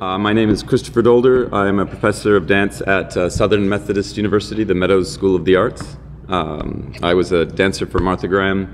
Uh, my name is Christopher Dolder. I'm a professor of dance at uh, Southern Methodist University, the Meadows School of the Arts. Um, I was a dancer for Martha Graham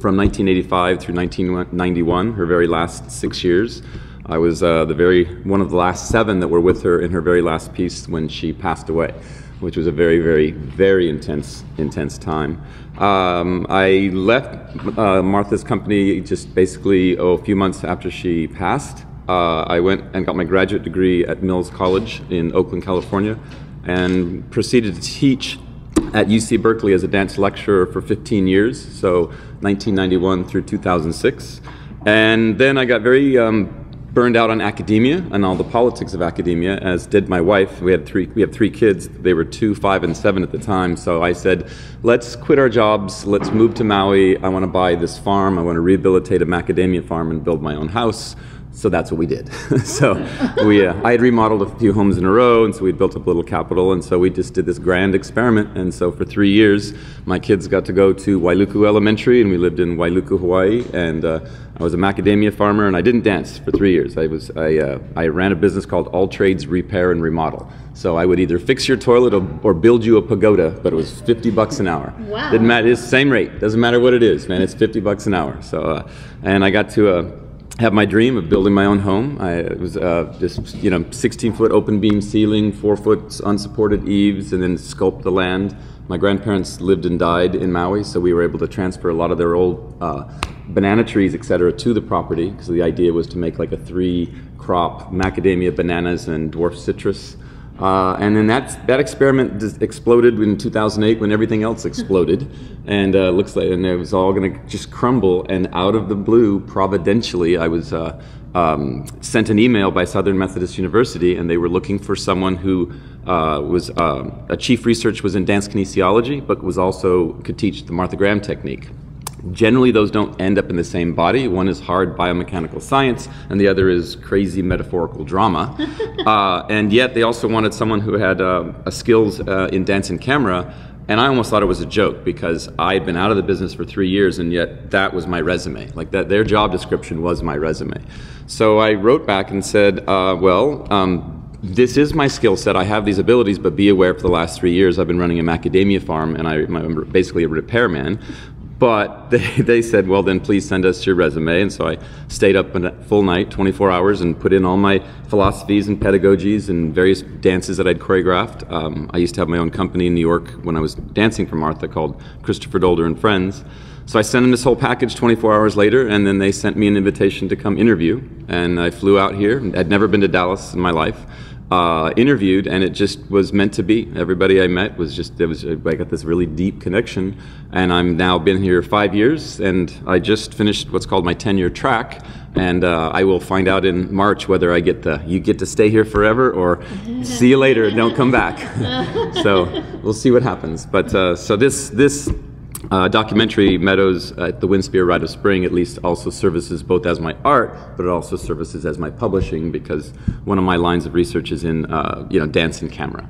from 1985 through 1991, her very last six years. I was uh, the very one of the last seven that were with her in her very last piece when she passed away, which was a very, very, very intense, intense time. Um, I left uh, Martha's company just basically oh, a few months after she passed uh, I went and got my graduate degree at Mills College in Oakland, California, and proceeded to teach at UC Berkeley as a dance lecturer for 15 years, so 1991 through 2006. And then I got very um, burned out on academia and all the politics of academia, as did my wife. We had three. We have three kids. They were two, five, and seven at the time. So I said, "Let's quit our jobs. Let's move to Maui. I want to buy this farm. I want to rehabilitate a macadamia farm and build my own house." So that's what we did. so we, uh, I had remodeled a few homes in a row, and so we built up a little capital, and so we just did this grand experiment. And so for three years, my kids got to go to Wailuku Elementary, and we lived in Wailuku, Hawaii. And uh, I was a macadamia farmer, and I didn't dance for three years. I was I, uh, I ran a business called All Trades Repair and Remodel. So I would either fix your toilet or, or build you a pagoda, but it was 50 bucks an hour. Wow. Didn't matter. It's the same rate. Doesn't matter what it is, man. It's 50 bucks an hour. So, uh, and I got to. Uh, have my dream of building my own home. I it was uh, just you know 16 foot open beam ceiling, four foot unsupported eaves, and then sculpt the land. My grandparents lived and died in Maui, so we were able to transfer a lot of their old uh, banana trees, etc., to the property because the idea was to make like a three crop macadamia, bananas, and dwarf citrus. Uh, and then that that experiment exploded in 2008 when everything else exploded, and uh, looks like and it was all going to just crumble. And out of the blue, providentially, I was uh, um, sent an email by Southern Methodist University, and they were looking for someone who uh, was uh, a chief research was in dance kinesiology, but was also could teach the Martha Graham technique. Generally, those don't end up in the same body. One is hard biomechanical science, and the other is crazy metaphorical drama. uh, and yet, they also wanted someone who had uh, skills uh, in dance and camera. And I almost thought it was a joke because I had been out of the business for three years, and yet that was my resume. Like that, their job description was my resume. So I wrote back and said, uh, "Well." Um, this is my skill set. I have these abilities, but be aware for the last three years I've been running a macadamia farm and I'm basically a repairman. But they, they said, well, then please send us your resume. And so I stayed up a full night, 24 hours, and put in all my philosophies and pedagogies and various dances that I'd choreographed. Um, I used to have my own company in New York when I was dancing for Martha called Christopher Dolder and Friends. So I sent them this whole package 24 hours later, and then they sent me an invitation to come interview. And I flew out here. I'd never been to Dallas in my life uh, interviewed, and it just was meant to be. Everybody I met was just it was I got this really deep connection, and I'm now been here five years, and I just finished what's called my 10-year track, and uh, I will find out in March whether I get the you get to stay here forever or see you later, don't come back. so we'll see what happens. But uh, so this this uh, documentary Meadows at the Winspear Rite of Spring at least also services both as my art, but it also services as my publishing because one of my lines of research is in uh, you know dance and camera.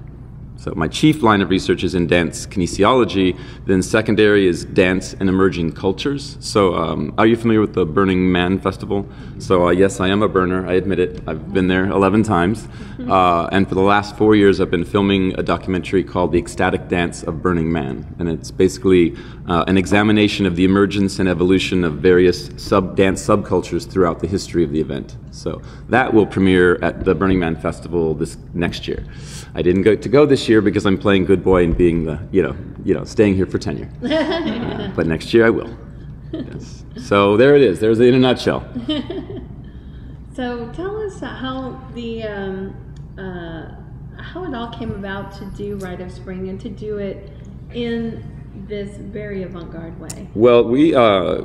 So my chief line of research is in dance kinesiology. Then secondary is dance and emerging cultures. So um, are you familiar with the Burning Man Festival? So uh, yes, I am a burner. I admit it. I've been there 11 times. Uh, and for the last four years, I've been filming a documentary called The Ecstatic Dance of Burning Man. And it's basically uh, an examination of the emergence and evolution of various sub dance subcultures throughout the history of the event. So that will premiere at the Burning Man Festival this next year. I didn't go to go this year because I'm playing good boy and being the, you know, you know, staying here for tenure. uh, but next year I will. Yes. So there it is. There's it in a nutshell. so tell us how the um, uh, how it all came about to do Rite of Spring and to do it in this very avant-garde way. Well, we uh,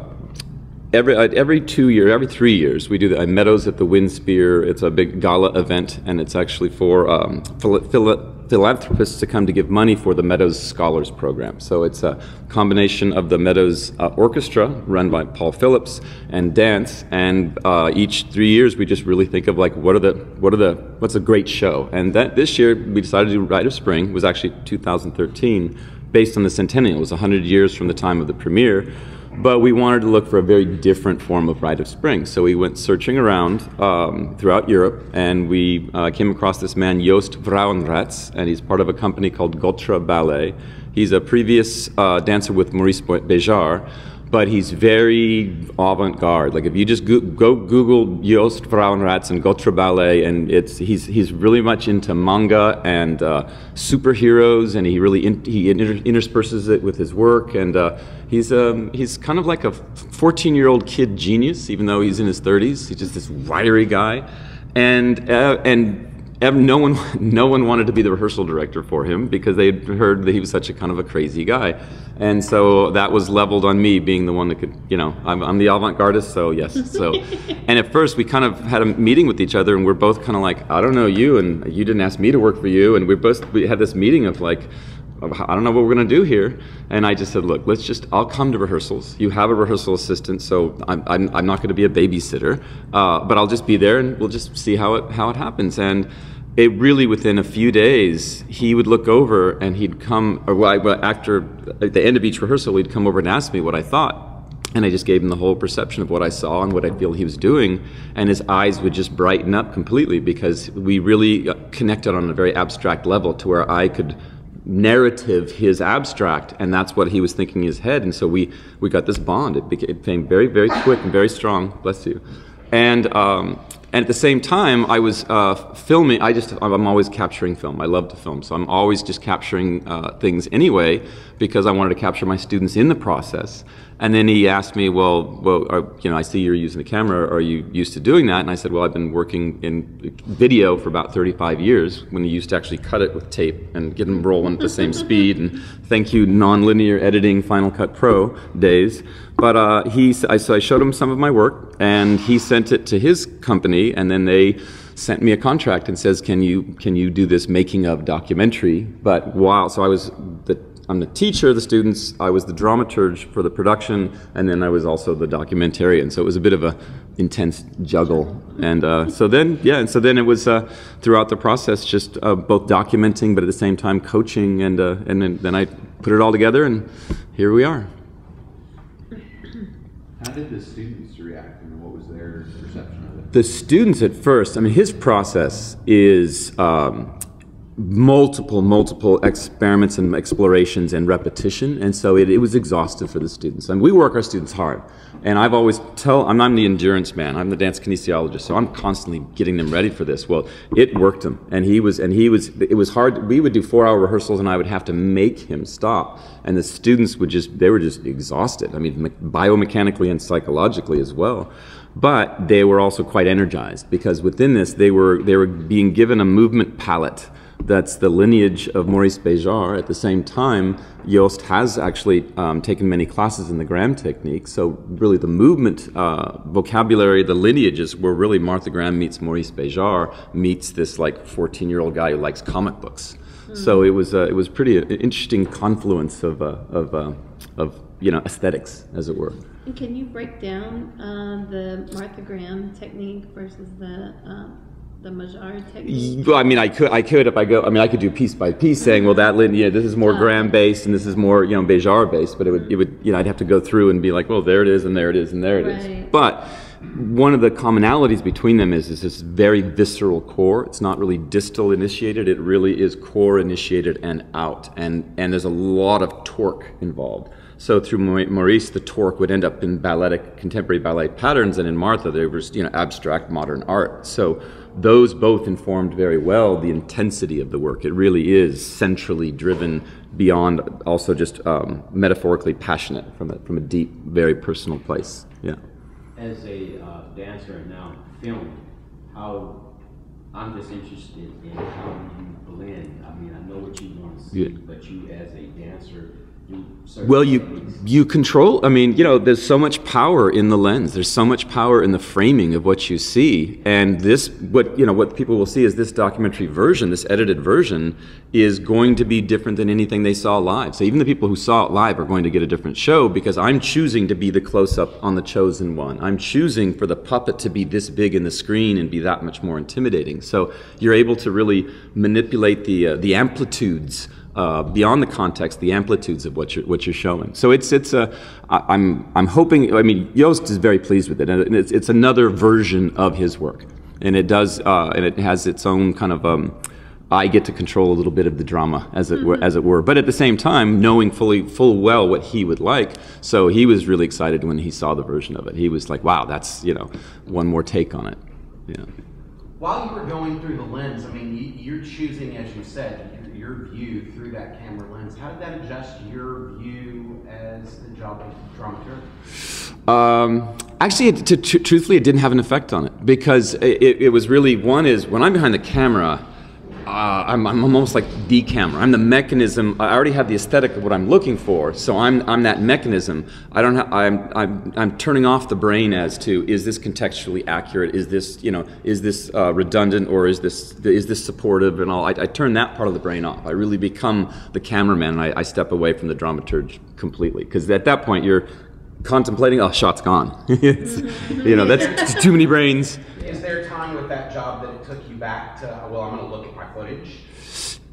every uh, every two years, every three years, we do the uh, Meadows at the Winspear. It's a big gala event, and it's actually for um, philanthropists to come to give money for the Meadows Scholars Program. So it's a combination of the Meadows uh, Orchestra, run by Paul Phillips, and dance. And uh, each three years, we just really think of like what are the what are the what's a great show. And that this year, we decided to do Rite of Spring. It was actually 2013, based on the centennial. It was 100 years from the time of the premiere. But we wanted to look for a very different form of rite of spring. So we went searching around um, throughout Europe, and we uh, came across this man, Joost Vrouenraets, and he's part of a company called Gotra Ballet. He's a previous uh, dancer with Maurice Béjart, but he's very avant-garde. Like if you just go, go Google Joost Vrouenraets and Gotra Ballet, and it's he's he's really much into manga and uh, superheroes, and he really in, he inter intersperses it with his work, and uh, he's um, he's kind of like a 14-year-old kid genius, even though he's in his 30s. He's just this wiry guy, and uh, and no one, no one wanted to be the rehearsal director for him because they had heard that he was such a kind of a crazy guy, and so that was leveled on me being the one that could, you know, I'm, I'm the avant-gardist, so yes. So, and at first we kind of had a meeting with each other, and we're both kind of like, I don't know you, and you didn't ask me to work for you, and we both we had this meeting of like. I don't know what we're going to do here. And I just said, look, let's just, I'll come to rehearsals. You have a rehearsal assistant, so I'm, I'm, I'm not going to be a babysitter, uh, but I'll just be there and we'll just see how it, how it happens. And it really within a few days he would look over and he'd come or well, after at the end of each rehearsal he'd come over and ask me what i thought and i just gave him the whole perception of what i saw and what i feel he was doing and his eyes would just brighten up completely because we really uh, connected on a very abstract level to where i could narrative his abstract and that's what he was thinking in his head and so we we got this bond it became very very quick and very strong bless you and um, and at the same time, I was uh, filming. I just I'm always capturing film. I love to film, so I'm always just capturing uh, things anyway because I wanted to capture my students in the process. And then he asked me, well, well, are, you know, I see you're using the camera. Are you used to doing that? And I said, well, I've been working in video for about 35 years when you used to actually cut it with tape and get them rolling at the same speed. And thank you, nonlinear editing, Final Cut Pro days. But uh, he, I, so I showed him some of my work, and he sent it to his company, and then they sent me a contract and says, "Can you can you do this making of documentary?" But wow, so I was the I'm the teacher of the students. I was the dramaturge for the production, and then I was also the documentarian. So it was a bit of a intense juggle. And uh, so then, yeah, and so then it was uh, throughout the process just uh, both documenting, but at the same time coaching, and uh, and then, then I put it all together, and here we are. How did the students react, and what was their perception of it? The students at first, I mean, his process is. Um, multiple, multiple experiments and explorations and repetition, and so it, it, was exhaustive for the students. And we work our students hard. And I've always tell, I'm, I'm the endurance man. I'm the dance kinesiologist, so I'm constantly getting them ready for this. Well, it worked him, and he was, and he was. It was hard. We would do four-hour rehearsals, and I would have to make him stop. And the students would just, they were just exhausted. I mean, biomechanically and psychologically as well but they were also quite energized because within this they were they were being given a movement palette that's the lineage of Maurice Béjart. At the same time, Joost has actually um, taken many classes in the Graham technique. So really the movement uh, vocabulary, the lineages were really Martha Graham meets Maurice Béjart meets this like 14-year-old guy who likes comic books. Mm. So it was uh, it was pretty uh, interesting confluence of uh, of uh, of you know aesthetics, as it were. And can you break down uh, the Martha Graham technique versus the um, the technique? Well, I mean, I could, I could if I go. I mean, I could do piece by piece, saying, well, that linear, this is more Graham based, and this is more, you know, Béjart based. But it would, it would, you know, I'd have to go through and be like, well, there it is, and there it is, and there it right. is. But one of the commonalities between them is, is this very visceral core. It's not really distal initiated. It really is core initiated and out, and and there's a lot of torque involved. So through Maurice, the torque would end up in balletic, contemporary ballet patterns, and in Martha, there was you know abstract modern art. So those both informed very well the intensity of the work. It really is centrally driven beyond also just um, metaphorically passionate from a, from a deep, very personal place. Yeah. As a uh, dancer and now film, how I'm just interested in how you blend. I mean, I know what you want to see, yeah. but you as a dancer well, you you control. I mean, you know, there's so much power in the lens. There's so much power in the framing of what you see. And this, what you know, what people will see is this documentary version, this edited version, is going to be different than anything they saw live. So even the people who saw it live are going to get a different show because I'm choosing to be the close-up on the chosen one. I'm choosing for the puppet to be this big in the screen and be that much more intimidating. So you're able to really manipulate the uh, the amplitudes uh, beyond the context, the amplitudes of what you're what you're showing. So it's it's a I, I'm I'm hoping. I mean, Joost is very pleased with it, and it's it's another version of his work, and it does uh, and it has its own kind of. Um, I get to control a little bit of the drama, as it were, as it were. But at the same time, knowing fully full well what he would like, so he was really excited when he saw the version of it. He was like, "Wow, that's you know, one more take on it." Yeah. While you were going through the lens, I mean, you, you're choosing, as you said, your, view through that camera lens. How did that adjust your view as the job dramaturg? Um, actually, it, to, tr- truthfully, it didn't have an effect on it because it, it was really one is when I'm behind the camera, uh, I'm, I'm almost like the camera. I'm the mechanism. I already have the aesthetic of what I'm looking for, so I'm, I'm that mechanism. I don't. Ha- I'm, I'm I'm turning off the brain as to is this contextually accurate? Is this you know is this uh, redundant or is this is this supportive and all? I, I turn that part of the brain off. I really become the cameraman, and I, I step away from the dramaturge completely because at that point you're contemplating. Oh, shot's gone. You know that's too many brains. Is there time with that job that it took you back to, well, I'm going to look at my footage?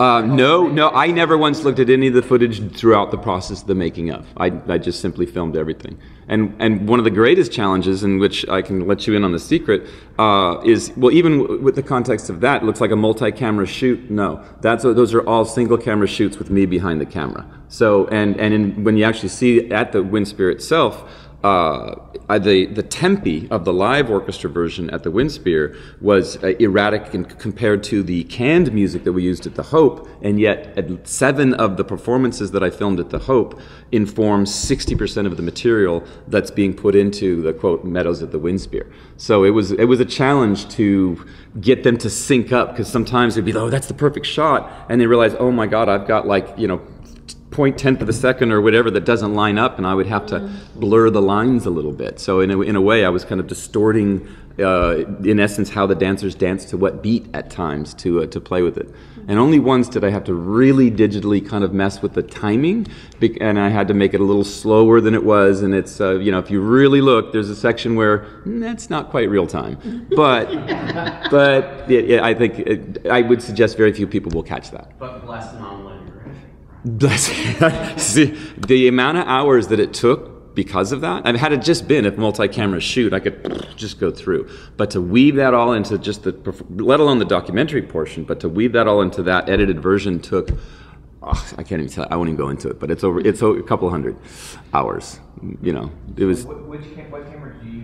Uh, no, no, I never once looked at any of the footage throughout the process of the making of. I, I just simply filmed everything. And, and one of the greatest challenges, in which I can let you in on the secret, uh, is well, even w- with the context of that, it looks like a multi camera shoot. No, that's, those are all single camera shoots with me behind the camera. So, and, and in, when you actually see at the Winspear itself, uh, the the tempi of the live orchestra version at the Winspear was uh, erratic in, compared to the canned music that we used at the Hope, and yet seven of the performances that I filmed at the Hope informs 60% of the material that's being put into the quote meadows at the Winspear. So it was it was a challenge to get them to sync up because sometimes they'd be oh that's the perfect shot, and they realize oh my god I've got like you know point tenth of a second or whatever that doesn't line up, and I would have to blur the lines a little bit. So in a, in a way, I was kind of distorting, uh, in essence, how the dancers dance to what beat at times to uh, to play with it. And only once did I have to really digitally kind of mess with the timing, and I had to make it a little slower than it was. And it's uh, you know if you really look, there's a section where mm, that's not quite real time, but but yeah, yeah, I think it, I would suggest very few people will catch that. But less non-linear. See, the amount of hours that it took because of that, I've had it just been a multi-camera shoot, I could just go through. But to weave that all into just the, let alone the documentary portion, but to weave that all into that edited version took, oh, I can't even tell, I won't even go into it, but it's over, it's a couple hundred hours. You know, it was. What, which what camera do you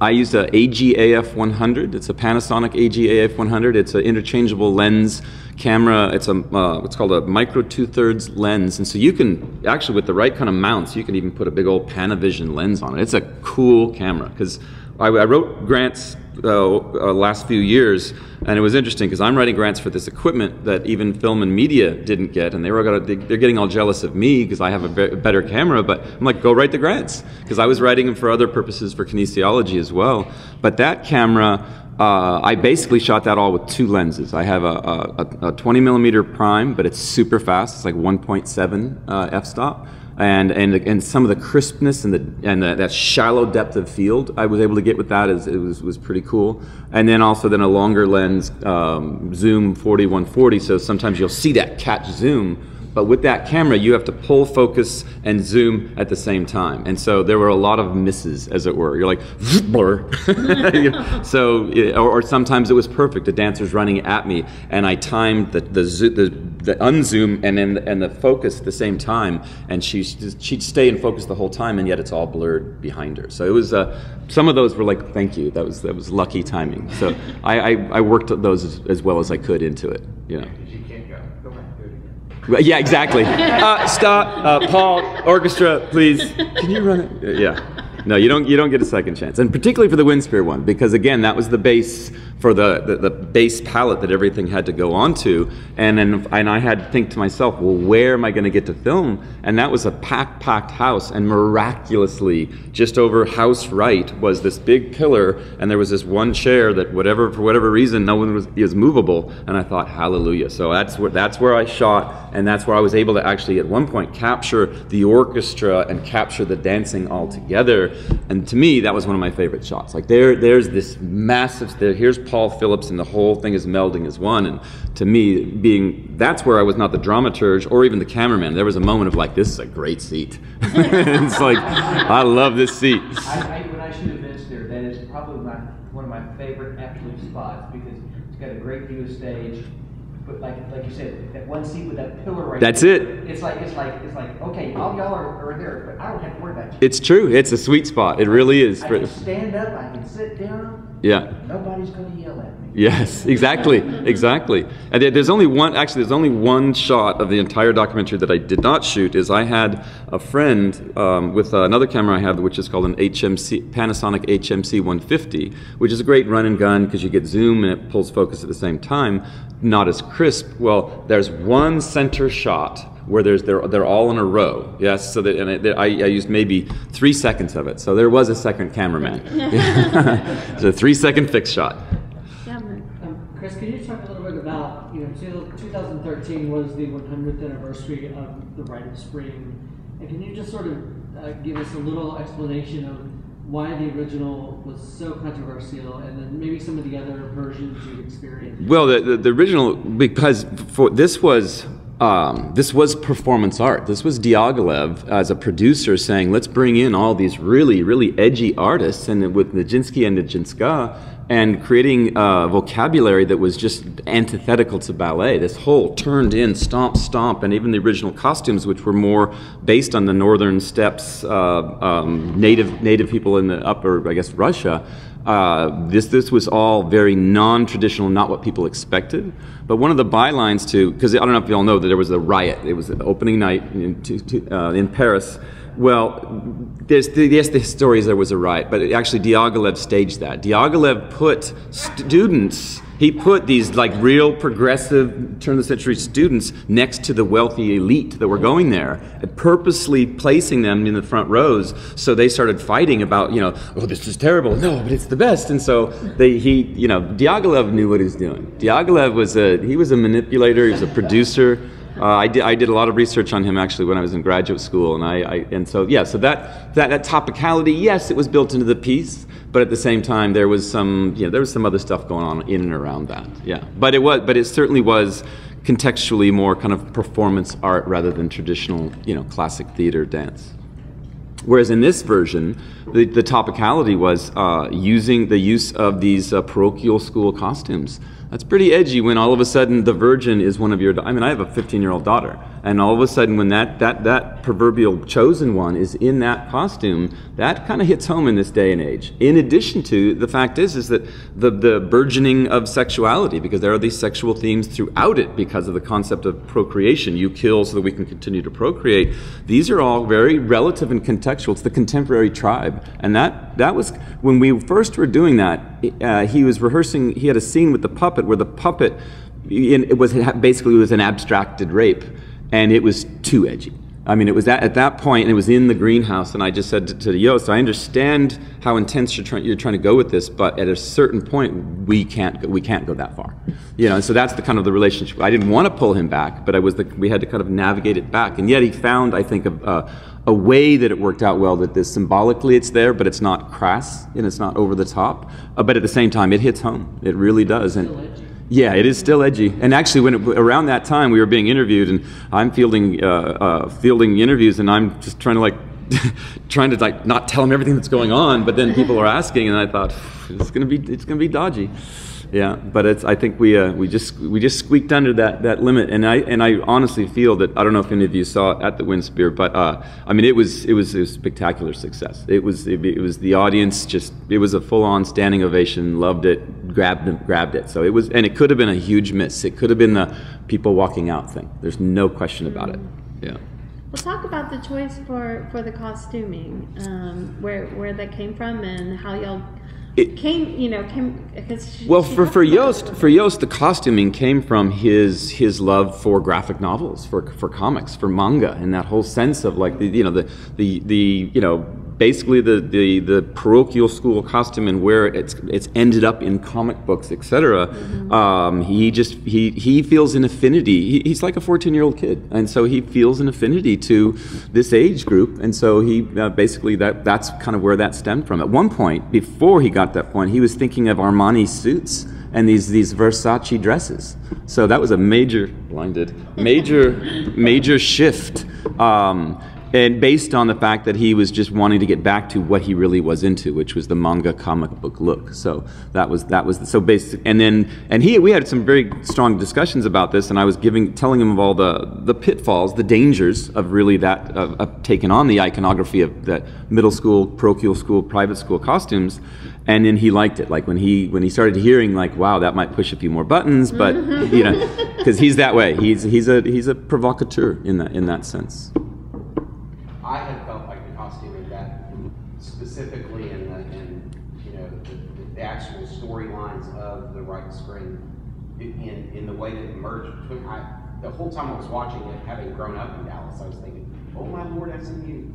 I used a AGAF 100. It's a Panasonic AGAF 100. It's an interchangeable lens camera. It's a uh, what's called a micro two thirds lens, and so you can actually with the right kind of mounts, you can even put a big old Panavision lens on it. It's a cool camera because I, I wrote grants uh, uh, last few years, and it was interesting because I'm writing grants for this equipment that even film and media didn't get, and they were gonna, they, they're getting all jealous of me because I have a be- better camera. But I'm like, go write the grants because I was writing them for other purposes for kinesiology as well. But that camera. Uh, I basically shot that all with two lenses. I have a, a, a 20 millimeter prime, but it's super fast. It's like 1.7 uh, f-stop and and and some of the crispness and the and the, that shallow depth of field I was able to get with that is it was was pretty cool. And then also then a longer lens um, zoom 40 140. So sometimes you'll see that catch zoom. But with that camera, you have to pull focus and zoom at the same time, and so there were a lot of misses, as it were. You're like blur. So, or, or sometimes it was perfect. The dancer's running at me, and I timed the the, the the unzoom and then and the focus at the same time, and she she'd stay in focus the whole time, and yet it's all blurred behind her. So it was uh, some of those were like, thank you, that was that was lucky timing. So I, I, I worked those as, as well as I could into it, you know. Because you can't go. Go back, do it again. Right, Yeah, exactly. Uh, stop, uh, Paul, orchestra, please. Can you run it? Uh, Yeah. No, you don't. You don't get a second chance, and particularly for the Winspear one, because again, that was the base for the, the, the base palette that everything had to go onto, and then and I had to think to myself, well, where am I going to get to film? And that was a packed, packed house, and miraculously, just over house right was this big pillar, and there was this one chair that whatever for whatever reason no one was is movable, and I thought, hallelujah. So that's where that's where I shot, and that's where I was able to actually at one point capture the orchestra and capture the dancing all together. And to me, that was one of my favorite shots. Like there, there's this massive. There, here's Paul Phillips, and the whole thing is melding as one. And to me, being that's where I was not the dramaturge or even the cameraman. There was a moment of like, this is a great seat. it's like, I love this seat. I, I, when I shoot events there, that is probably my, one of my favorite absolute spots because it's got a great view of stage. But like, like you said, that one seat with that pillar right there. That's there, it. It's like, it's like, it's like, okay, all y'all are, are there, but I don't have to worry about you. It's true. It's a sweet spot. It really is. I can stand up, I can sit down, Yeah. nobody's gonna yell at me. Yes, exactly, exactly. And there's only one. Actually, there's only one shot of the entire documentary that I did not shoot. Is I had a friend um, with another camera I have, which is called an HMC Panasonic HMC 150, which is a great run and gun because you get zoom and it pulls focus at the same time. Not as crisp. Well, there's one center shot where there's they're they're all in a row. Yes, so that and it, I, I used maybe three seconds of it. So there was a second cameraman. it's a three second fix shot. Yeah. Um, Chris, can you talk a little bit about, you know, 2013 was the 100th anniversary of the Rite of Spring, and can you just sort of uh, give us a little explanation of why the original was so controversial, and then maybe some of the other versions you've experienced? Well, the, the, the original because for this was um, this was performance art. This was Diaghilev as a producer saying, "Let's bring in all these really, really edgy artists," and with Nijinsky and Nijinska, and creating a vocabulary that was just antithetical to ballet. This whole turned in stomp, stomp, and even the original costumes, which were more based on the northern steppes, uh, um, native native people in the upper, I guess, Russia. Uh, this this was all very non-traditional, not what people expected. But one of the bylines to, because I don't know if you all know that there was a riot. It was the opening night in, to, to, uh, in Paris. Well, there's the, yes, the story is there was a riot, but actually Diaghilev staged that. Diaghilev put students, he put these like real progressive turn of the century students next to the wealthy elite that were going there, purposely placing them in the front rows. So they started fighting about, you know, oh, this is terrible. No, but it's the best. And so they, he, you know, Diaghilev knew what he was doing. Diaghilev was a, he was a manipulator. He was a producer. Uh, I, did, I did a lot of research on him actually when I was in graduate school, and I, I and so yeah, so that, that that topicality, yes, it was built into the piece, but at the same time there was some you know there was some other stuff going on in and around that, yeah. But it was, but it certainly was contextually more kind of performance art rather than traditional you know classic theater dance. Whereas in this version, the, the topicality was uh, using the use of these uh, parochial school costumes. That's pretty edgy when all of a sudden the Virgin is one of your. I mean, I have a 15 year old daughter, and all of a sudden when that that that proverbial chosen one is in that costume, that kind of hits home in this day and age. In addition to the fact is is that the the burgeoning of sexuality, because there are these sexual themes throughout it because of the concept of procreation. You kill so that we can continue to procreate. These are all very relative and contextual. It's the contemporary tribe, and that that was when we first were doing that. Uh, he was rehearsing. He had a scene with the puppet where the puppet it was basically it was an abstracted rape, and it was too edgy. I mean, it was at, at that point, and it was in the greenhouse, and I just said to, to Joost, I understand how intense you're trying, you're trying to go with this, but at a certain point, we can't go, we can't go that far, you know. And so that's the kind of the relationship. I didn't want to pull him back, but I was the, we had to kind of navigate it back, and yet he found, I think, a, a, a way that it worked out well. That this symbolically it's there, but it's not crass, and it's not over the top, uh, but at the same time, it hits home. It really does, and. Yeah, it is still edgy. And actually, when it, around that time we were being interviewed, and I'm fielding uh, uh, fielding interviews, and I'm just trying to like trying to like not tell them everything that's going on, but then people are asking, and I thought it's gonna be it's gonna be dodgy. Yeah, but it's I think we uh, we just we just squeaked under that, that limit, and I and I honestly feel that I don't know if any of you saw it at the Wind Winspear, but uh, I mean it was it was it was spectacular success. It was it, it was the audience just it was a full on standing ovation, loved it, grabbed it, grabbed it. So it was and it could have been a huge miss. It could have been the people walking out thing. There's no question about it. Yeah. Well, talk about the choice for for the costuming, um, where where that came from, and how y'all It- came. You know, came because Well, for, for Joost, for Joost, the costuming came from his his love for graphic novels, for for comics, for manga, and that whole sense of like the you know the the the you know basically the, the, the parochial school costume and where it's it's ended up in comic books, etc. Um, he just he he feels an affinity. He, he's like a 14 year old kid, and so he feels an affinity to this age group, and so he uh, basically that that's kind of where that stemmed from. At one point, before he got that point, he was thinking of Armani suits and these these Versace dresses. So that was a major blinded major major shift. Um, and based on the fact that he was just wanting to get back to what he really was into, which was the manga comic book look. So that was that was so basic. And then and he we had some very strong discussions about this, and I was giving telling him of all the the pitfalls, the dangers of really that of, of taking on the iconography of that middle school, parochial school, private school costumes. And then he liked it. Like when he when he started hearing like, wow, that might push a few more buttons, but you know, because he's that way. He's he's a he's a provocateur in that in that sense. I had felt like the costuming that specifically in the, in, you know, the, the actual storylines of the Rite of Spring, in, in the way that it merged between, I, the whole time I was watching it, having grown up in Dallas, I was thinking, oh my lord, SMU.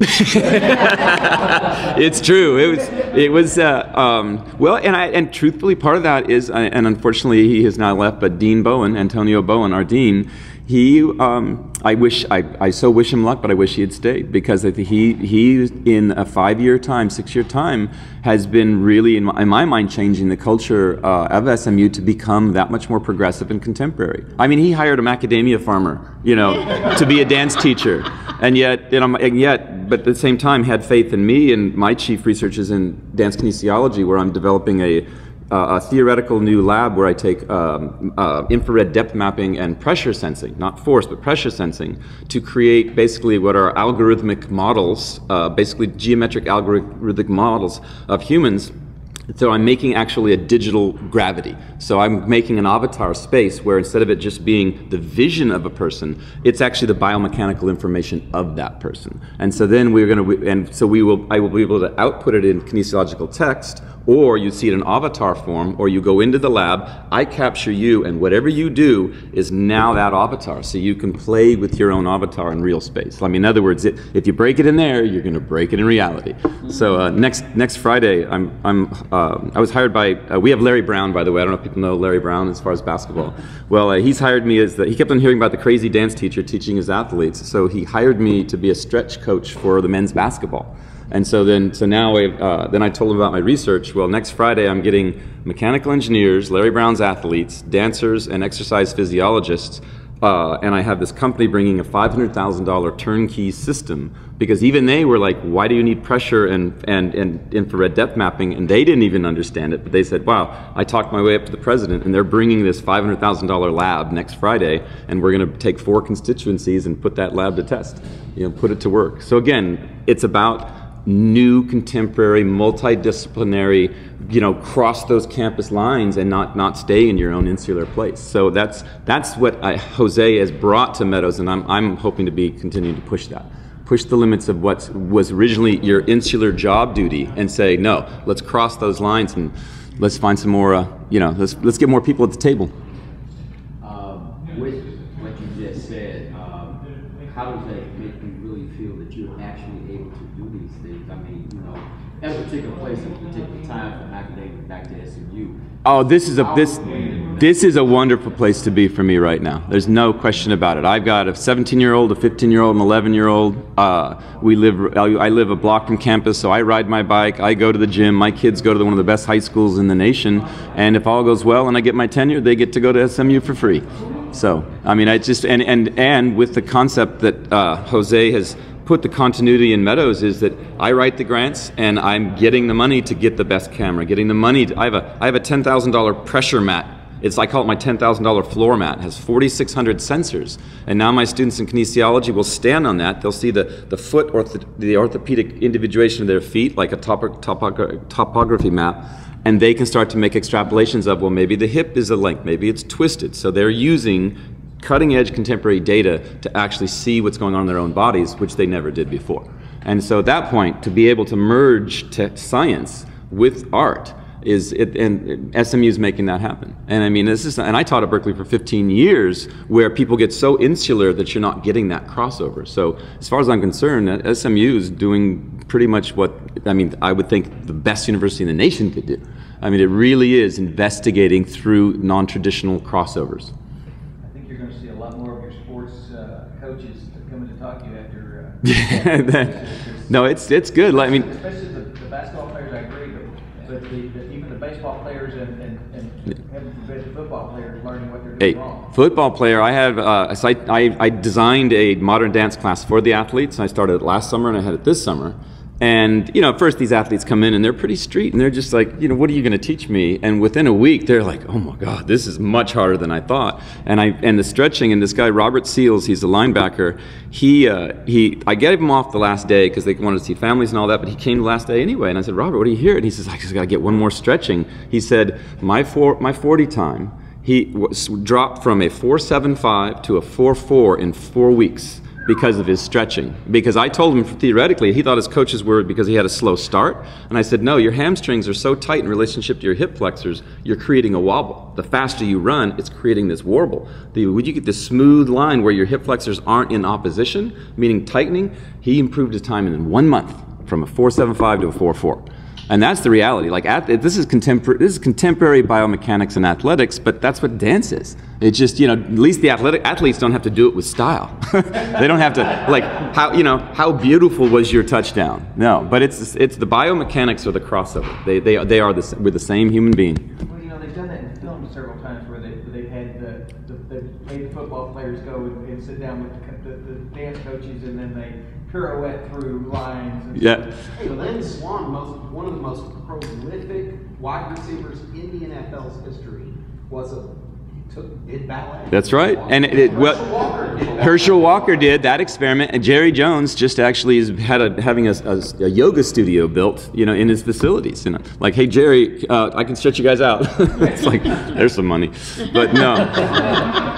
it's true. It was. It was. Uh, um, well, and I and truthfully, part of that is, uh, and unfortunately, he has now left. But Dean Bowen, Antonio Bowen, our dean, he. Um, I wish. I, I so wish him luck, but I wish he had stayed because he he in a five year time, six year time, has been really in my, in my mind changing the culture uh, of SMU to become that much more progressive and contemporary. I mean, he hired a macadamia farmer, you know, to be a dance teacher, and yet, you know, and yet, but at the same time, had faith in me. And my chief research is in dance kinesiology, where I'm developing a uh, a theoretical new lab where I take um, uh, infrared depth mapping and pressure sensing, not force, but pressure sensing, to create basically what are algorithmic models, uh, basically geometric algorithmic models of humans. So I'm making actually a digital gravity. So I'm making an avatar space where instead of it just being the vision of a person, it's actually the biomechanical information of that person. And so then we're going to, and so we will, I will be able to output it in kinesiological text or you see it in avatar form, or you go into the lab, I capture you, and whatever you do is now that avatar. So you can play with your own avatar in real space. I mean, in other words, it, if you break it in there, you're going to break it in reality. So uh, next next Friday, I'm I'm uh, I was hired by uh, we have Larry Brown, by the way. I don't know if people know Larry Brown as far as basketball. Well, uh, he's hired me as the, he kept on hearing about the crazy dance teacher teaching his athletes, so he hired me to be a stretch coach for the men's basketball. And so then, so now, uh, then I told him about my research. Well, next Friday I'm getting mechanical engineers, Larry Brown's athletes, dancers, and exercise physiologists. Uh, and I have this company bringing a $500,000 turnkey system because even they were like, why do you need pressure and, and, and infrared depth mapping? And they didn't even understand it, but they said, wow, I talked my way up to the president and they're bringing this $500,000 lab next Friday and we're going to take four constituencies and put that lab to test, you know, put it to work. So again, it's about new contemporary multidisciplinary you know cross those campus lines and not not stay in your own insular place. So that's that's what I, jose has brought to meadows and i'm, I'm hoping to be continuing to push that. Push the limits of what was originally your insular job duty and say no let's cross those lines and let's find some more uh, you know let's let's get more people at the table um, with what you just said um, how does that make you really feel that you're actually able to do these things? I mean, you know, at a particular place, at a particular time from academic back to SMU. Oh, this is a this this is a wonderful place to be for me right now. There's no question about it. I've got a 17 year old, a 15 year old, an 11 year old. Uh, we live I live a block from campus, so I ride my bike. I go to the gym. My kids go to one of the best high schools in the nation, and if all goes well and I get my tenure, they get to go to SMU for free. So I mean, I just and and and with the concept that uh, Jose has put the continuity in Meadows is that I write the grants and I'm getting the money to get the best camera, getting the money. To, I have a I have a ten thousand dollar pressure mat. It's I call it my ten thousand dollar floor mat. It has forty six hundred sensors, and now my students in kinesiology will stand on that. They'll see the the foot ortho, the orthopedic individuation of their feet, like a topo, topo, topography map and they can start to make extrapolations of well maybe the hip is a length maybe it's twisted so they're using cutting edge contemporary data to actually see what's going on in their own bodies which they never did before and so at that point to be able to merge science with art is it, and SMU is making that happen. And I mean, this is, and I taught at Berkeley for 15 years, where people get so insular that you're not getting that crossover. So as far as I'm concerned, SMU is doing pretty much what I mean. I would think the best university in the nation could do. I mean, it really is investigating through non-traditional crossovers. I think you're gonna see a lot more of your sports, uh, coaches coming to talk to you after, uh. Yeah, that- no, it's it's good. Like, I mean, Especially the, the basketball players, I agree, but, but the, the, even the baseball players and, and, and heaven the football players learning what they're Hey, doing wrong. football player. I have. Uh, so I, I, I designed a modern dance class for the athletes. I started it last summer and I had it this summer. And you know, first these athletes come in and they're pretty street and they're just like, you know, what are you going to teach me? And within a week, they're like, oh my god, this is much harder than I thought. And I and the stretching and this guy Robert Seals, he's a linebacker. He uh, he, I gave him off the last day because they wanted to see families and all that. But he came the last day anyway. And I said, Robert, what are you here? And he says, I just got to get one more stretching. He said, my four, my forty time he was dropped from a 475 to a 44 in four weeks because of his stretching. Because I told him theoretically, he thought his coaches were because he had a slow start. And I said, no, your hamstrings are so tight in relationship to your hip flexors, you're creating a wobble. The faster you run, it's creating this warble. The, when you get this smooth line where your hip flexors aren't in opposition, meaning tightening, he improved his time in one month from a 475 to a 44. And that's the reality. Like ath- this is contemporary. This is contemporary biomechanics and athletics, but that's what dance is. It's just you know, at least the athletic athletes don't have to do it with style. they don't have to like how you know how beautiful was your touchdown? No, but it's it's the biomechanics or the crossover. They they they are the we're the same human being. Well, you know, they've done that in film several times where they, where they've had the, the, they've made the football players go and, and sit down with the, the, the dance coaches and then they pirouette through lines and. Yeah. Hey, Lynn Swann, most, one of the most prolific wide receivers in the NFL's history, was a, took, did ballet. That's right. And it, it well, Herschel Walker did. Herschel Walker did that experiment, and Jerry Jones just actually is had a, having a, a, a yoga studio built, you know, in his facilities. You know, like, hey Jerry, uh, I can stretch you guys out. it's like there's some money, but no,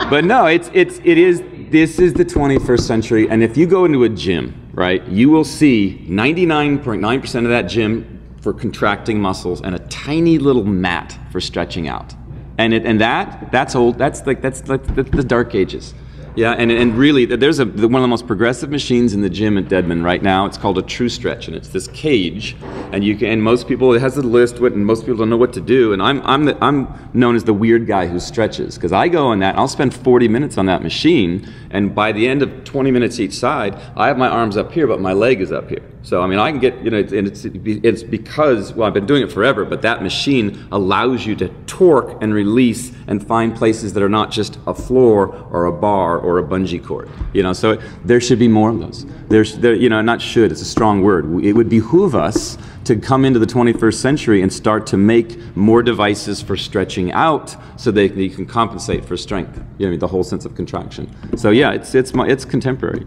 but no, it's it's it is. This is the 21st century, and if you go into a gym, right, you will see 99.9% of that gym for contracting muscles and a tiny little mat for stretching out. And it, and that that's old. That's like that's like the, the dark ages. Yeah, and, and really, there's a one of the most progressive machines in the gym at Dedman right now. It's called a True Stretch, and it's this cage, and you can. And most people, it has a list it, and most people don't know what to do. And I'm I'm the, I'm known as the weird guy who stretches because I go on that. I'll spend 40 minutes on that machine, and by the end of 20 minutes each side, I have my arms up here, but my leg is up here. So I mean, I can get you know, and it's it's because well, I've been doing it forever, but that machine allows you to torque and release and find places that are not just a floor or a bar or a bungee cord. You know, so there should be more of those. There's there, you know, not should. It's a strong word. It would behoove us to come into the 21st century and start to make more devices for stretching out so they, they can compensate for strength. You know, the whole sense of contraction. So yeah, it's it's my- it's contemporary.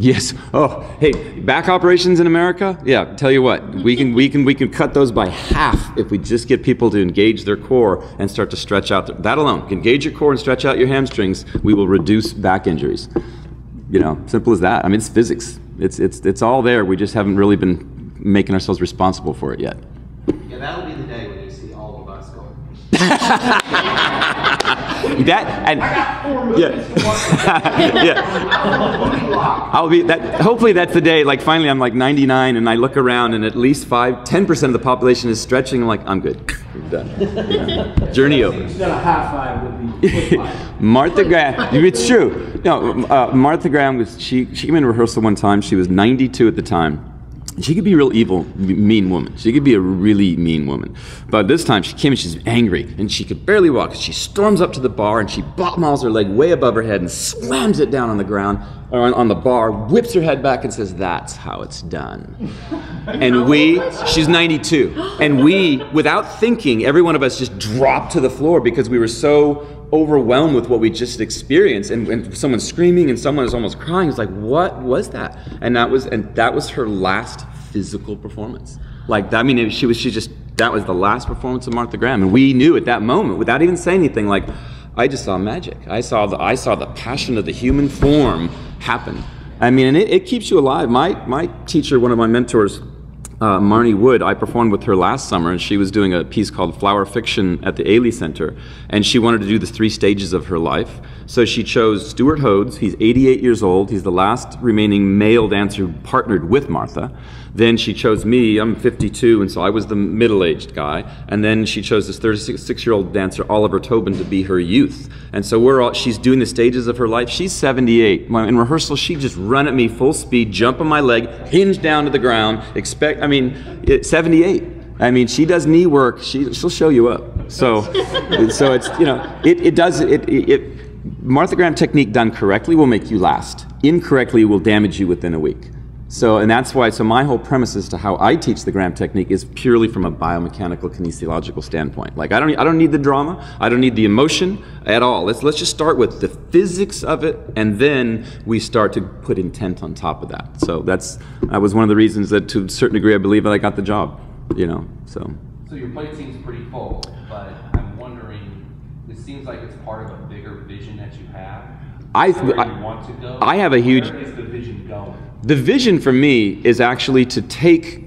And we all need that. Yes. Oh, hey, back operations in America? Yeah, tell you what, we can we can we can cut those by half if we just get people to engage their core and start to stretch out. Their, that alone, engage your core and stretch out your hamstrings. We will reduce back injuries. You know, simple as that. I mean, it's physics. It's it's it's all there. We just haven't really been making ourselves responsible for it yet. Yeah, that'll be the day when you see all of us going. That and yeah, yeah. I'll be that. Hopefully, that's the day. Like finally, I'm like 99, and I look around, and at least five, 10 percent of the population is stretching. I'm like, I'm good. I'm done. Yeah. Journey over. Instead of high five would be foot five. Martha Graham. It's true. No, uh, Martha Graham was. She she came in rehearsal one time. She was 92 at the time. She could be a real evil, mean woman. She could be a really mean woman. But this time she came and she's angry and she could barely walk. She storms up to the bar and she bottoms her leg way above her head and slams it down on the ground or on, on the bar, whips her head back and says, That's how it's done. And we, she's 92. And we, without thinking, every one of us just dropped to the floor because we were so overwhelmed with what we just experienced and, and someone screaming and someone is almost crying. It's like what was that? And that was and that was her last physical performance. Like that, i mean she was she just that was the last performance of martha graham. And we knew at that moment without even saying anything like i just saw magic. I saw the i saw the passion of the human form happen. I mean and it, it keeps you alive. My my teacher one of my mentors uh, Marnie Wood, I performed with her last summer, and she was doing a piece called Flower Fiction at the Ailey Center, and she wanted to do the three stages of her life. So she chose Stuart Hodes. He's 88 years old. He's the last remaining male dancer who partnered with Martha. Then she chose me. I'm 52, and so I was the middle-aged guy. And then she chose this 36-year-old dancer, Oliver Tobin, to be her youth. And so we're all. She's doing the stages of her life. She's 78. When- In rehearsal, she just run at me full speed, jump on my leg, hinge down to the ground. Expect. I mean, it, 78. I mean, she does knee work. She she'll show you up. So, so it's you know it, it does it, it it Martha Graham technique done correctly will make you last. Incorrectly will damage you within a week. So and that's why. So my whole premise as to how I teach the Graham technique is purely from a biomechanical kinesiological standpoint. Like I don't I don't need the drama. I don't need the emotion at all. Let's let's just start with the physics of it, and then we start to put intent on top of that. So that's that was one of the reasons that to a certain degree I believe that I got the job. You know. So. So your plate seems pretty full, but seems like it's part of a bigger vision that you have. I- where I- you want to go. I have a huge- Where is the vision going? The vision for me is actually to take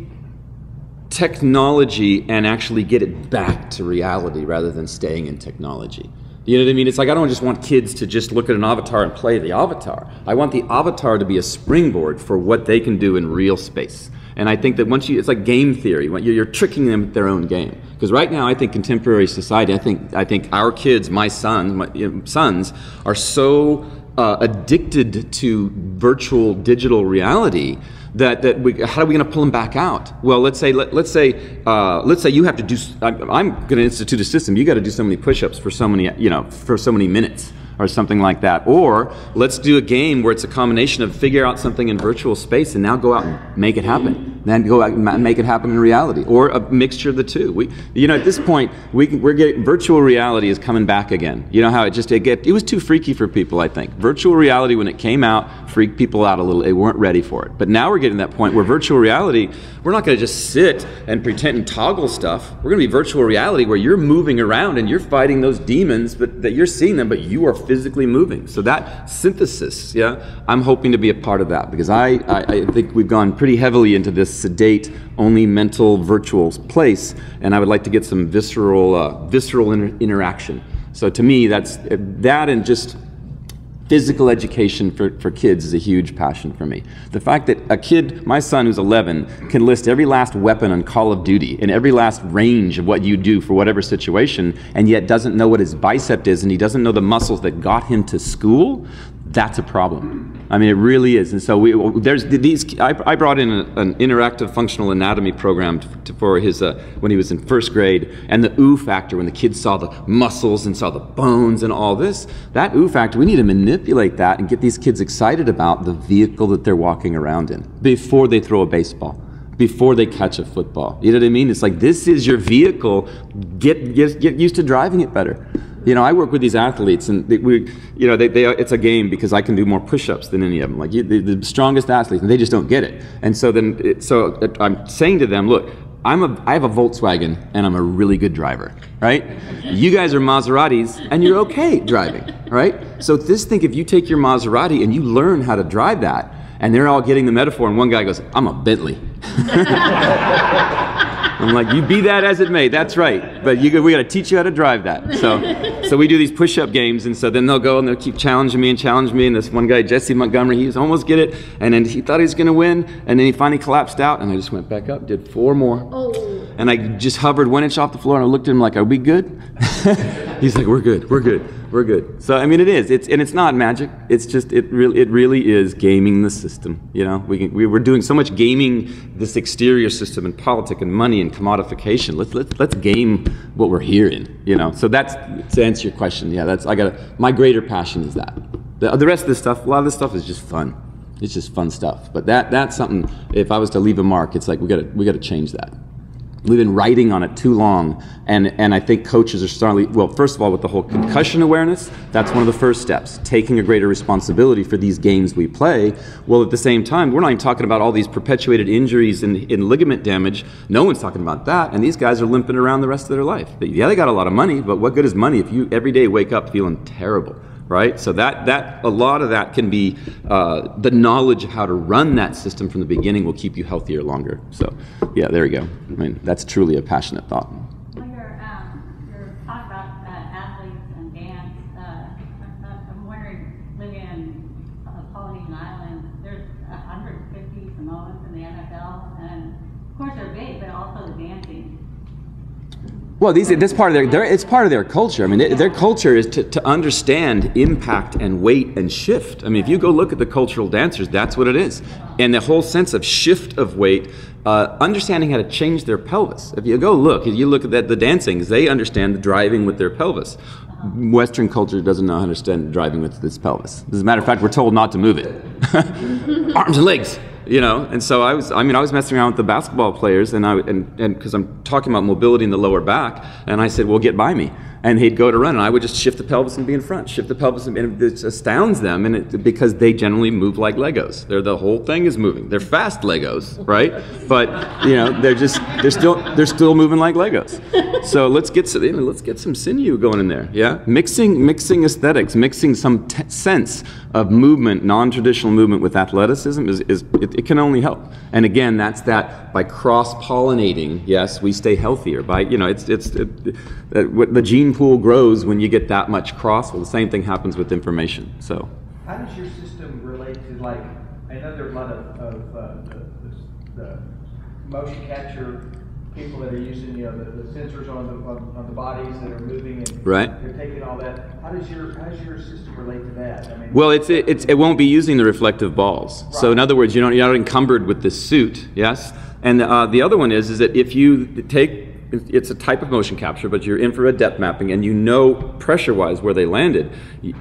technology and actually get it back to reality rather than staying in technology. You know what I mean? It's like I don't just want kids to just look at an avatar and play the avatar. I want the avatar to be a springboard for what they can do in real space. And I think that once you, it's like game theory. When you're, you're tricking them with their own game. Because right now, I think contemporary society, I think, I think our kids, my sons, my you know, sons, are so uh, addicted to virtual digital reality that, that we, how are we going to pull them back out? Well, let's say let, let's say uh, let's say you have to do. I'm, I'm going to institute a system. You got to do so many push-ups for so many you know for so many minutes or something like that. Or let's do a game where it's a combination of figure out something in virtual space and now go out and make it happen. Then go out and make it happen in reality, or a mixture of the two. We, you know, at this point, we we're getting virtual reality is coming back again. You know how it just it get it was too freaky for people. I think virtual reality when it came out freaked people out a little. They weren't ready for it. But now we're getting that point where virtual reality, we're not going to just sit and pretend and toggle stuff. We're going to be virtual reality where you're moving around and you're fighting those demons, but that you're seeing them, but you are physically moving. So that synthesis, yeah, I'm hoping to be a part of that because I, I, I think we've gone pretty heavily into this sedate, only mental, virtual place, and I would like to get some visceral, uh, visceral inter- interaction. So to me, that's that, and just physical education for, for kids is a huge passion for me. The fact that a kid, my son who's 11, can list every last weapon on Call of Duty and every last range of what you do for whatever situation, and yet doesn't know what his bicep is and he doesn't know the muscles that got him to school, that's a problem. I mean, it really is. And so we, there's these. I, I brought in a, an interactive functional anatomy program to, to, for his uh, when he was in first grade, and the ooh factor when the kids saw the muscles and saw the bones and all this. That ooh factor, we need to manipulate that and get these kids excited about the vehicle that they're walking around in before they throw a baseball before they catch a football. You know what I mean? It's like this is your vehicle. Get get, get used to driving it better. You know, I work with these athletes, and they, we, you know, they, they, it's a game because I can do more push-ups than any of them. Like you, the, the strongest athletes, and they just don't get it. And so then, it, so I'm saying to them, look, I'm a, I have a Volkswagen, and I'm a really good driver, right? You guys are Maseratis, and you're okay driving, right? So just think if you take your Maserati and you learn how to drive that, and they're all getting the metaphor, and one guy goes, I'm a Bentley. I'm like, you be that as it may. That's right. But you, we got to teach you how to drive that. So, so we do these push-up games, and so then they'll go and they'll keep challenging me and challenging me. And this one guy, Jesse Montgomery, he was almost get it, and then he thought he was going to win, and then he finally collapsed out, and I just went back up, did four more, Oh. and I just hovered one inch off the floor, and I looked at him like, "Are we good?" He's like, "We're good. We're good. We're good." So I mean, it is. It's and it's not magic. It's just it really it really is gaming the system. You know, we can, we we're doing so much gaming this exterior system and politics and money and commodification. Let's let's let's game what we're hearing. You know, so that's to answer your question. Yeah, that's I got my greater passion is that. The, the rest of this stuff, a lot of this stuff is just fun. It's just fun stuff. But that that's something. If I was to leave a mark, it's like we got to we got to change that we've been writing on it too long and, and i think coaches are starting well first of all with the whole concussion awareness that's one of the first steps. Taking a greater responsibility for these games we play well at the same time we're not even talking about all these perpetuated injuries and, and ligament damage. No one's talking about that and these guys are limping around the rest of their life. Yeah they got a lot of money but what good is money if you every day wake up feeling terrible right? So that that a lot of that can be uh, the knowledge of how to run that system from the beginning will keep you healthier longer. So, yeah, there you go. I mean, that's truly a passionate thought. When you're, um, you're talking about uh, athletes and dance, uh, I'm- I'm and of course their weight, but also the dancing. Well, these, this part of their, their, it's part of their culture. I mean, their, their culture is to, to understand impact and weight and shift. I mean, if you go look at the cultural dancers, that's what it is. And the whole sense of shift of weight, uh, understanding how to change their pelvis. If you go look, if you look at the dancings, they understand the driving with their pelvis. Western culture doesn't know how to understand driving with this pelvis. As a matter of fact, we're told not to move it. Arms and legs you know? And so i was i mean i was messing around with the basketball players and i and and because i'm talking about mobility in the lower back and i said well get by me. And he'd go to run and i would just shift the pelvis and be in front shift the pelvis and, and it astounds them and it, because they generally move like legos. They're the whole thing is moving. They're fast legos right? But you know they're just they're still they're still moving like legos. So let's get some let's get some sinew going in there yeah? Mixing mixing aesthetics mixing some t- sense of movement non-traditional movement with athleticism is, is it, it can only help. And again that's that by cross-pollinating yes we stay healthier by you know it's it's it, what the gene pool grows when you get that much cross well the same thing happens with information so. How does your system relate to like, I know there are a lot of, of uh, the, the, the motion capture people that are using, you know, the, the sensors on the, on, on the bodies that are moving and Right. they're taking all that. How does your, how does your system relate to that? I mean, Well, it's, it, it's, it won't be using the reflective balls. So in other words, you don't, you're not encumbered with this suit, yes? And uh, the other one is, is that if you take, it's a type of motion capture, but you're infrared depth mapping and you know pressure-wise where they landed,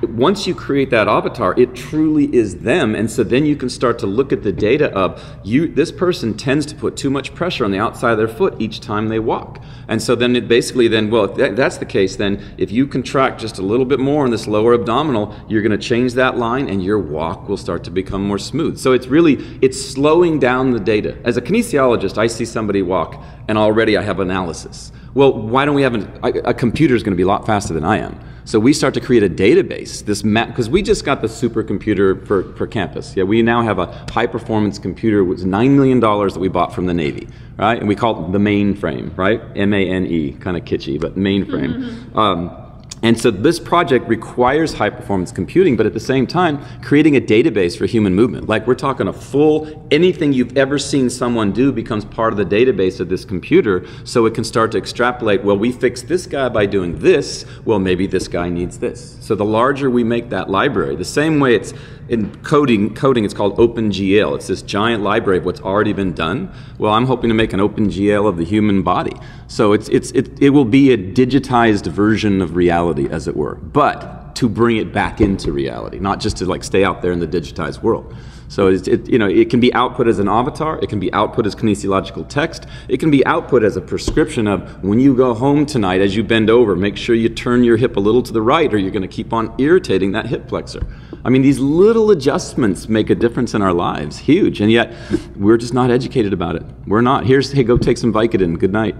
once you create that avatar, it truly is them. And so then you can start to look at the data of, you, this person tends to put too much pressure on the outside of their foot each time they walk. And so then it basically then, well, if that, that's the case, then if you contract just a little bit more in this lower abdominal, you're going to change that line and your walk will start to become more smooth. So it's really, it's slowing down the data. As a kinesiologist, I see somebody walk and already I have analysis. Well, why don't we have an, a, a computer is going to be a lot faster than I am. So we start to create a database, this map, because we just got the supercomputer for, for campus. Yeah, we now have a high performance computer, it was $9 million that we bought from the Navy, right? And we call it the ManeFrame, right? M A N E, kind of kitschy, but ManeFrame. Um, and so this project requires high performance computing, but at the same time, creating a database for human movement. Like we're talking a full, anything you've ever seen someone do becomes part of the database of this computer, so it can start to extrapolate, well, we fixed this guy by doing this, well, maybe this guy needs this. So the larger we make that library, the same way it's in coding, coding it's called OpenGL. It's this giant library of what's already been done. Well, I'm hoping to make an OpenGL of the human body. So it's, it's, it, it will be a digitized version of reality, as it were, but to bring it back into reality, not just to like stay out there in the digitized world. So it, you know, it can be output as an avatar, it can be output as kinesiological text, it can be output as a prescription of when you go home tonight, as you bend over, make sure you turn your hip a little to the right or you're going to keep on irritating that hip flexor. I mean, these little adjustments make a difference in our lives, huge, and yet we're just not educated about it. We're not. Here's, hey, go take some Vicodin. Good night.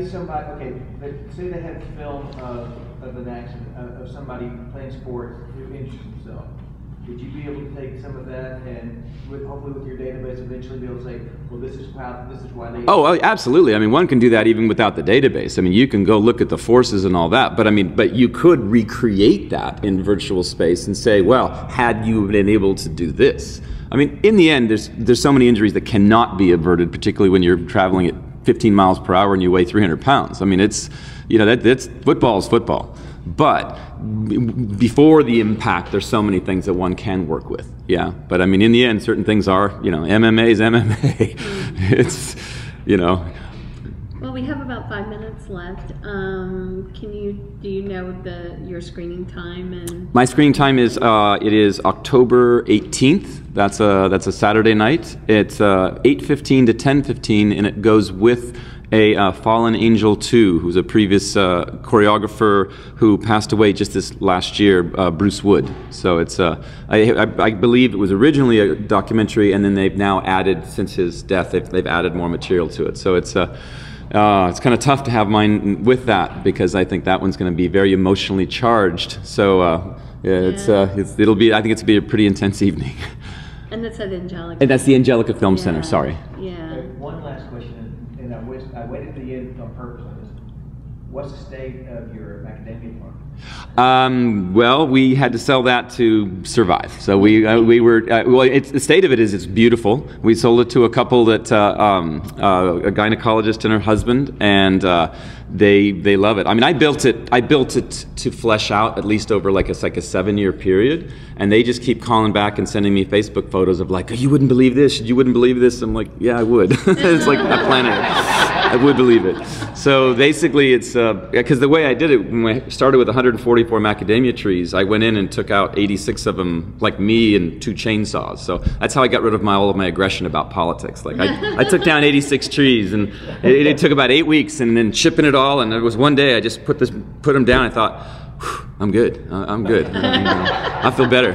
Say somebody, okay, they, say they had film of, of an accident, of, of somebody playing sports who injured themselves. Would you be able to take some of that and with, hopefully with your database eventually be able to say, well, this is how, this is why they. Oh, oh, absolutely. I mean, one can do that even without the database. I mean, you can go look at the forces and all that, but I mean, but you could recreate that in virtual space and say, well, had you been able to do this? I mean, in the end, there's there's so many injuries that cannot be averted, particularly when you're traveling at 15 miles per hour and you weigh 300 pounds. I mean, it's you know that that's football is football. But before the impact, there's so many things that one can work with. Yeah. But I mean, in the end, certain things are, you know, MMA is MMA. it's, you know, Well, we have about five minutes left. Um, can you, do you know the, your screening time and? my screening time is uh, it is October 18th. That's a that's a Saturday night. It's uh, 8:15 to 10:15, and it goes with a uh, Fallen Angel 2, who's a previous uh, choreographer who passed away just this last year, uh, Bruce Wood. So it's uh, I, I, I believe it was originally a documentary, and then they've now added since his death, they've, they've added more material to it. So it's uh, it's kind of tough to have mine with that because I think that one's going to be very emotionally charged. So uh, yeah, it's, uh, it's it'll be I think it's going to be a pretty intense evening. And that's at Angelica. and that's the Angelica Film Center. Sorry. Yeah. One last question, and- and I wish, I waited to the end on purpose on this. what's the state of your macadamia farm? Um, well, we had to sell that to survive. So we uh, we were uh, well. The state of it is it's beautiful. We sold it to a couple that uh, um, uh, a gynecologist and her husband, and uh, they they love it. I mean, I built it. I built it to flesh out at least over like a like a seven year period, and they just keep calling back and sending me Facebook photos of like, oh, you wouldn't believe this. You wouldn't believe this. I'm like, yeah, I would. it's like I planned it. I would believe it. So basically, it's because the way I did it, when I started with 144 macadamia trees, I went in and took out 86 of them, like me, and two chainsaws. So that's how I got rid of my all of my aggression about politics. Like I, I took down 86 trees, and it, it took about eight weeks, and then chipping it all. And it was one day I just put this, put them down. I thought, I'm good. Uh, I'm good. I feel better.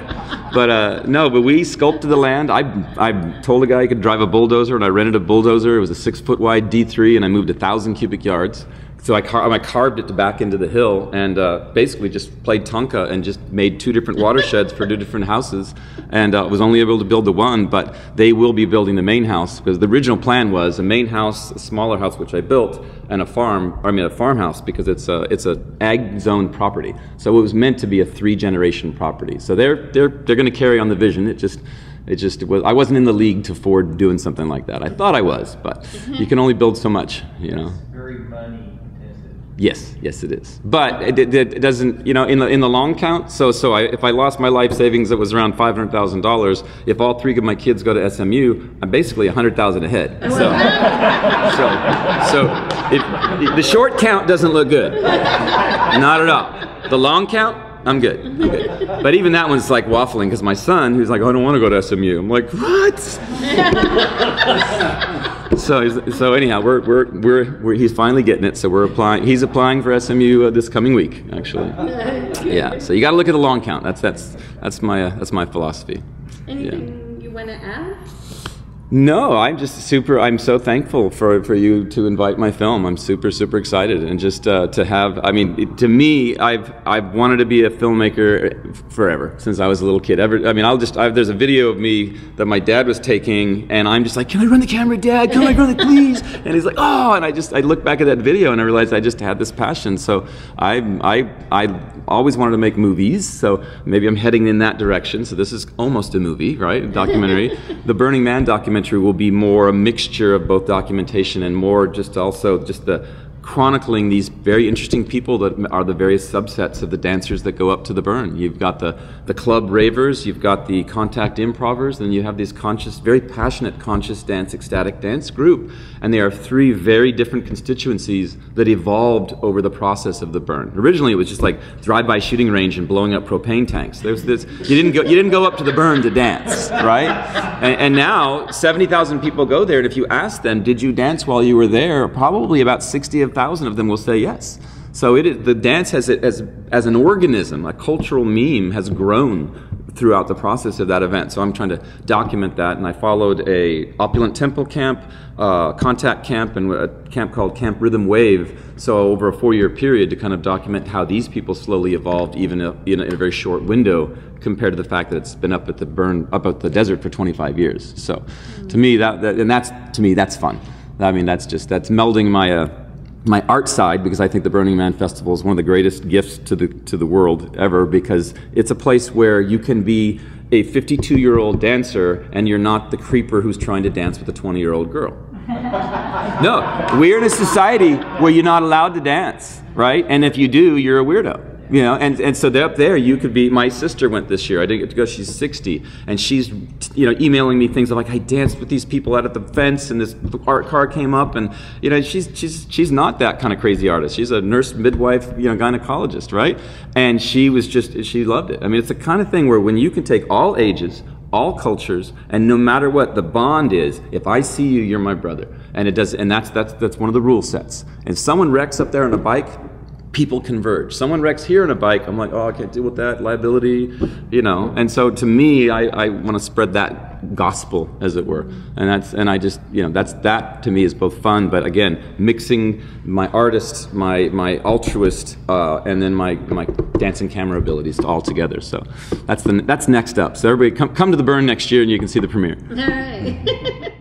But uh, no, but we sculpted the land. I, I told a guy he could drive a bulldozer, and I rented a bulldozer. It was a six foot wide D3, and I moved a thousand cubic yards. So I, car- I carved it back into the hill and uh, basically just played Tonka and just made two different watersheds for two different houses and uh, was only able to build the one, but they will be building the main house because the original plan was a main house, a smaller house which I built, and a farm, I mean a farmhouse because it's a, it's a ag zone property. So it was meant to be a three generation property. So they're, they're, they're going to carry on the vision. It just, it just was, I wasn't in the league to afford doing something like that. I thought I was, but you can only build so much, you know. Very money. Yes, yes, it is. But it, it, it doesn't, you know, in the in the long count. So, so I, if I lost my life savings that was around five hundred thousand dollars, if all three of my kids go to SMU, I'm basically a hundred thousand ahead. So, so, so it, the short count doesn't look good. Not at all. The long count. I'm good. I'm good. But even that one's like waffling because my son, who's like, oh, I don't want to go to SMU. I'm like, what? so, so anyhow, we're, we're, we're, we're, he's finally getting it. So we're applying. He's applying for SMU uh, this coming week, actually. Yeah. So you got to look at the long count. That's that's that's my uh, that's my philosophy. Anything you want to add? No, I'm just super. I'm so thankful for, for you to invite my film. I'm super super excited, and just uh, to have. I mean, to me, I've I've wanted to be a filmmaker forever since I was a little kid. Ever. I mean, I'll just. I've, there's a video of me that my dad was taking, and I'm just like, "Can I run the camera, Dad? Can I run it, please?" And he's like, "Oh!" And I just I look back at that video and I realized I just had this passion. So I I I always wanted to make movies. So maybe I'm heading in that direction. So this is almost a movie, right? A documentary. the Burning Man documentary will be more a mixture of both documentation and more just also just the chronicling these very interesting people that are the various subsets of the dancers that go up to the burn. You've got the, the club ravers, you've got the contact improvers, and you have these conscious, very passionate conscious dance, ecstatic dance group. And they are three very different constituencies that evolved over the process of the burn. Originally, it was just like drive-by shooting range and blowing up propane tanks. There's this, you didn't go, you didn't go up to the burn to dance, right? And, and now 70,000 people go there, and if you ask them, did you dance while you were there? Probably about 60,000 of them will say yes. So it is, the dance has, as, as an organism, a cultural meme, has grown throughout the process of that event. So I'm trying to document that, and I followed a opulent temple camp, uh, contact camp, and a camp called Camp Rhythm Wave. So over a four-year period to kind of document how these people slowly evolved, even in a, in a very short window, compared to the fact that it's been up at the burn, up at the desert for 25 years. So to me, that, that and that's to me that's fun. I mean, that's just that's melding my. Uh, my art side because I think the Burning Man Festival is one of the greatest gifts to the to the world ever because it's a place where you can be a 52 year old dancer and you're not the creeper who's trying to dance with a 20 year old girl. No, we're in a society where you're not allowed to dance, right? And if you do, you're a weirdo. You know, and, and so they're up there, you could be. My sister went this year. I didn't get to go. She's 60, and she's, you know, emailing me things of like, I danced with these people out at the fence, and this art car came up, and you know, she's she's she's not that kind of crazy artist. She's a nurse, midwife, you know, gynecologist, right? And she was just, she loved it. I mean, it's the kind of thing where when you can take all ages, all cultures, and no matter what the bond is, if I see you, you're my brother, and it does, and that's that's that's one of the rule sets. And someone wrecks up there on a bike, people converge. Someone wrecks here on a bike, I'm like, oh, I can't deal with that liability, you know. And so to me, I, I want to spread that gospel, as it were, and that's and I just you know that's that to me is both fun, but again, mixing my artist, my my altruist, uh, and then my my dancing camera abilities all together. So that's the that's next up. So everybody come come to the burn next year, and you can see the premiere. All right.